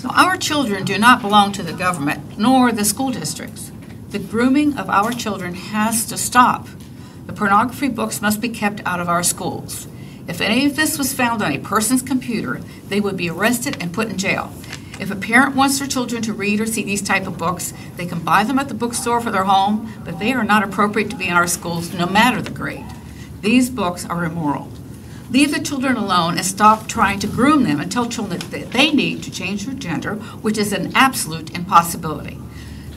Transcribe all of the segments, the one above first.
So our children do not belong to the government nor the school districts. The grooming of our children has to stop. The pornography books must be kept out of our schools. If any of this was found on a person's computer, they would be arrested and put in jail. If a parent wants their children to read or see these type of books, they can buy them at the bookstore for their home, but they are not appropriate to be in our schools no matter the grade. These books are immoral. Leave the children alone and stop trying to groom them and tell children that they need to change their gender, which is an absolute impossibility.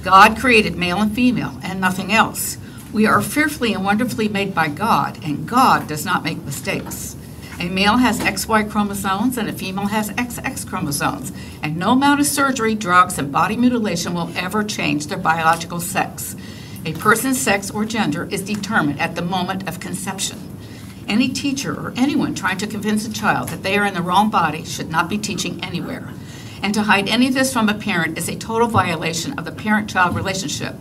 God created male and female and nothing else. We are fearfully and wonderfully made by God, and God does not make mistakes. A male has XY chromosomes and a female has XX chromosomes, and no amount of surgery, drugs, and body mutilation will ever change their biological sex. A person's sex or gender is determined at the moment of conception. Any teacher or anyone trying to convince a child that they are in the wrong body should not be teaching anywhere. And to hide any of this from a parent is a total violation of the parent child relationship.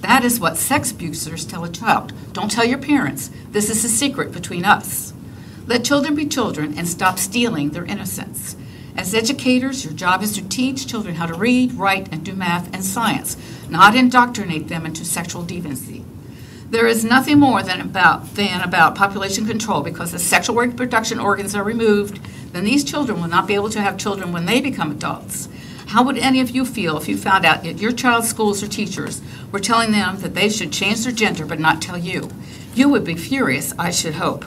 That is what sex abusers tell a child. Don't tell your parents. This is a secret between us. Let children be children and stop stealing their innocence. As educators, your job is to teach children how to read, write, and do math and science, not indoctrinate them into sexual deviancy. There is nothing more than about, than about population control because the sexual reproduction organs are removed, then these children will not be able to have children when they become adults. How would any of you feel if you found out that your child's schools or teachers were telling them that they should change their gender but not tell you? You would be furious, I should hope.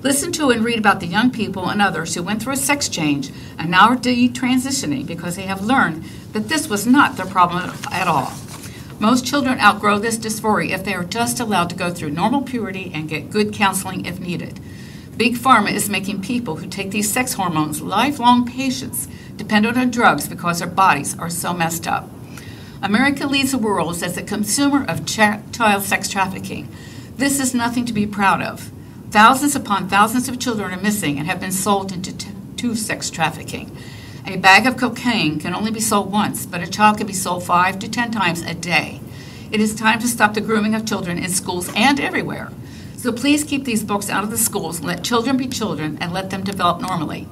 Listen to and read about the young people and others who went through a sex change and now are detransitioning because they have learned that this was not their problem at all. Most children outgrow this dysphoria if they are just allowed to go through normal puberty and get good counseling if needed. Big Pharma is making people who take these sex hormones lifelong patients dependent on drugs because their bodies are so messed up. America leads the world as a consumer of child sex trafficking. This is nothing to be proud of. Thousands upon thousands of children are missing and have been sold into to sex trafficking. A bag of cocaine can only be sold once, but a child can be sold five to ten times a day. It is time to stop the grooming of children in schools and everywhere. So please keep these books out of the schools, let children be children, and let them develop normally.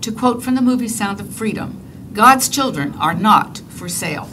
To quote from the movie Sound of Freedom, God's children are not for sale.